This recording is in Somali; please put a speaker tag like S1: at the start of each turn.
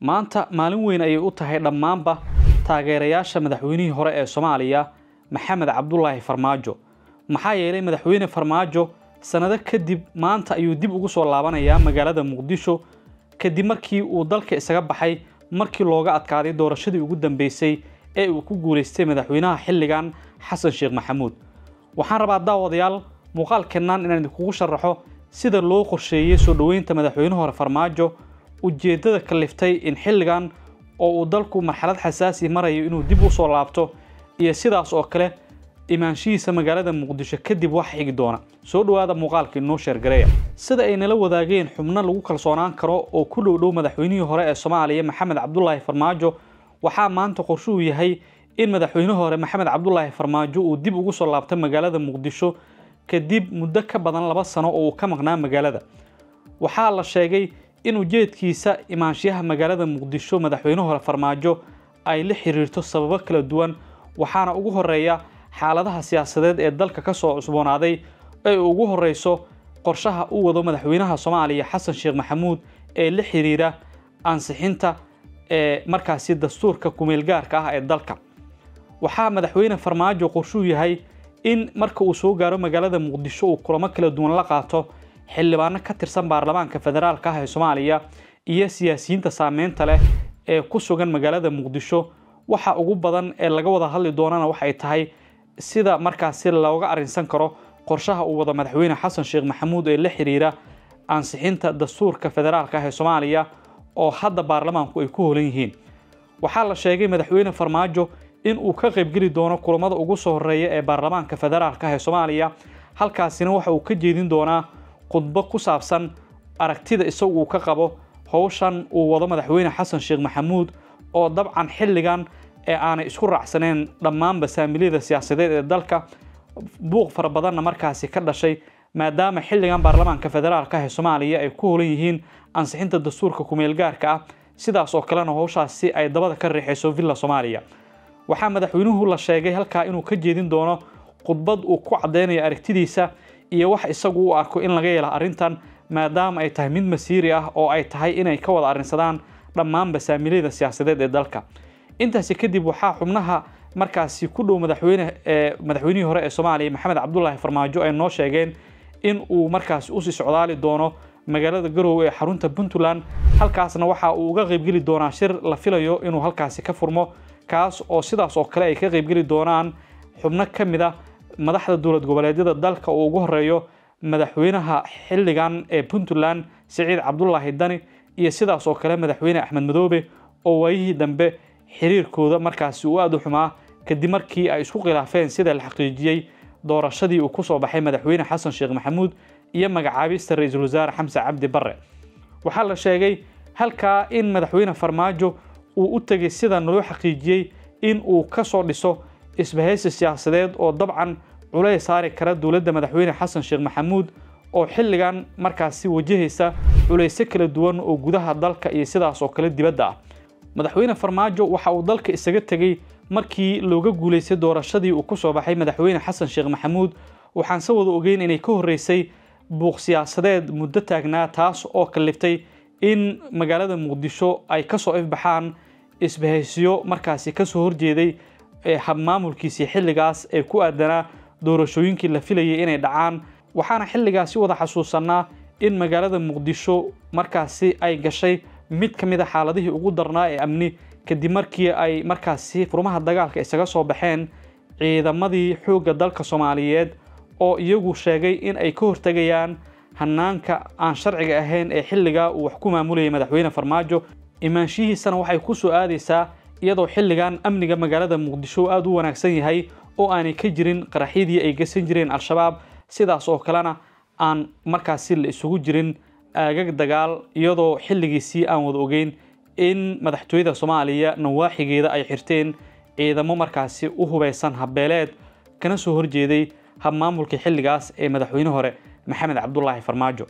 S1: maanta maalin weyn ayay u tahay dhammaanba taageerayaasha madaxweynihii hore ee soomaaliya maxamed cabdulaahi farmaajo. Maxaa yeelay madaxweyne farmaajo sannado kadib maanta ayuu dib ugu soo laabanayaa magaalada muqdisho. Kadib markii uu dalka isaga baxay markii looga adkaaday doorashadii ugu dambeysay ee uu ku guulaystay madaxweynaha xilligan xasan sheekh maxamuud. Waxaan rabaa daawadayaal muuqaalkeennan inaan idinkugu sharaxo sida loo qorsheeyey soo dhoweynta madaxweyne hore farmaajo ujeeddada kaliftay in xilligan oo uu dalku marxalad xasaasi marayo inuu dib u soo laabto iyo sidaas oo kale imaanshihiisa magaalada muqdisho kadib wax xigi doona. Soo dhowaada muuqaalka inoo sheergareeya. Sida ay nala wadaageen xubno lagu kalsoonaan karo oo ku dhow dhow madaxweynihii hore ee soomaaliya maxamed cabdulaahi farmaajo waxaa maanta qorshuhu yahay in madaxweyne hore maxamed cabdulaahi farmaajo uu dib ugu soo laabto magaalada muqdisho kadib muddo ka badan laba sano oo uu ka maqnaa magaalada. Waxaa la sheegay in ujeedkiisa imaanshiyaha magaalada muqdisho madaxweyne hore farmaajo ay la xiriirto sababo kala duwan waxaana ugu horreeya xaaladaha siyaasadeed ee dalka ka soo cusboonaaday ee ugu horeyso qorshaha u wado madaxweynaha soomaaliya xasan sheekh maxamuud ee la xiriira ansixinta ee markaasi dastuurka kumeelgaarka ah ee dalka. Waxaa madaxweyne farmaajo qorshuu yahay in marka uu soo gaaro magaalada muqdisho uu kulamo kala duwan la qaato xildhibaano ka tirsan baarlamaanka federaalka ah ee soomaaliya iyo siyaasiyiinta saameynta leh ee ku sugan magaalada muqdisho. Waxa ugu badan ee laga wada hadli doonana waxay tahay sida markaasi looga arrinsan karo qorshaha uu wado madaxweyne xasan sheekh maxamuud ee la xiriira ansixinta dastuurka federaalka ah ee soomaaliya oo hadda baarlamaanku ay ku holan yihiin. Waxaa la sheegay madaxweyne farmaajo in uu ka qaybgeli doono kulamada ugu soo horreeya ee baarlamaanka federaalka ah ee soomaaliya halkaasina waxa uu ka jeedin doonaa khudbo ku saabsan aragtida isagu ka qabo howshan uu wado madaxweyne xasan sheekh maxamuud oo dabcan xilligan ee aanay isku raacsaneen dhammaanba saamiliyada siyaasadeed ee dalka buuq fara badanna markaasi ka dhashay maadaama xilligan baarlamaanka federaalka ah ee soomaaliya ay ku holan yihiin ansixinta dastuurka kumeelgaarka ah sidaas oo kalena howshaasi ay dabada ka riixayso villa soomaaliya. Waxaa madaxweynuhu la sheegay halkaa inuu ka jeedin doono khudbad uu ku caddeynayo aragtidiisa iyo wax isagu u arko in laga yeela arrintan maadaama ay tahay mid masiiri ah oo ay tahay inay ka wada arrinsadaan dhammaanba saamiliyada siyaasadeed ee dalka. Intaasi kadib waxaa xubnaha markaasi ku dhow madaxweyne madaxweynihii hore ee soomaaliya maxamed cabdulaahi farmaajo ay noo sheegeen in uu markaasi u sii socdaali doono magaalada garowe ee xarunta puntland. Halkaasna waxa uu uga qaybgeli doonaa shir la filayo inuu halkaasi ka furmo kaas oo sidaas oo kale ay ka qaybgeli doonaan xubno ka mid a madaxda dowlad goboleedyada dalka uu ugu horeeyo madaxweynaha xilligan ee puntland siciid cabdulaahi dani iyo sidaas oo kale madaxweyne axmed madoobe oo waayihii dambe xiriirkooda markaasi uu aada u xumaa kadib markii ay isku khilaafeen sida la xaqiijiyey doorashadii uu ku soo baxay madaxweyne xasan sheekh maxamuud iyo magacaabista ra'iisul wasaare xamse cabdi barre. Waxaa la sheegay halkaa in madaxweyne farmaajo uu u tegay sida naloo xaqiijiyey in uu ka soo dhiso isbahaysi siyaasadeed oo dabcan culays saari kara dowladda madaxweyne xasan sheekh maxamuud oo xilligan markaasi wajahaysa culaysyo kala duwan oo gudaha dalka iyo sidaas oo kale dibadda ah. Madaxweyne farmaajo waxa uu dalka isaga tegey markii looga guulaystay doorashadii uu ku soo baxay madaxweyne xasan sheekh maxamuud. Waxaan se wada ogeyn inay ka horreysay buuq siyaasadeed muddo taagnaa taas oo kaliftay in magaalada muqdisho ay ka soo ifbaxaan isbahaysiyo markaasi ka soo horjeeday habmaamulkiisii xilligaas ee ku aadanaa doorashooyinkii la filayay inay dhacaan waxaana xilligaasi wada xasuusanaa in magaalada muqdisho markaasi ay gashay mid ka mid a xaaladihii ugu darnaa ee amni kadib markii ay markaasi furmaha dagaalka isaga soo baxeen ciidamadii xoogga dalka soomaaliyeed oo iyagu sheegay in ay ka hortegayaan hanaanka aan sharciga ahayn ee xilligaa uu wax ku maamulayay madaxweyne farmaajo. Imaanshihiisana waxay ku soo aadaysaa iyadoo xilligan amniga magaalada muqdisho aada u wanaagsan yahay oo aanay ka jirin qaraxyadii ay gasan jireen al-shabaab sidaas oo kalena aan markaasi la isugu jirin aagag dagaal iyadoo xilligiisii aan wada ogeyn in madaxtooyada soomaaliya nawaaxigeeda ay xirteen ciidamo markaasi u hubaysan habbeeleed kana soo horjeeday habmaamulkii xilligaas ee madaxweyne hore maxamed cabdulaahi farmaajo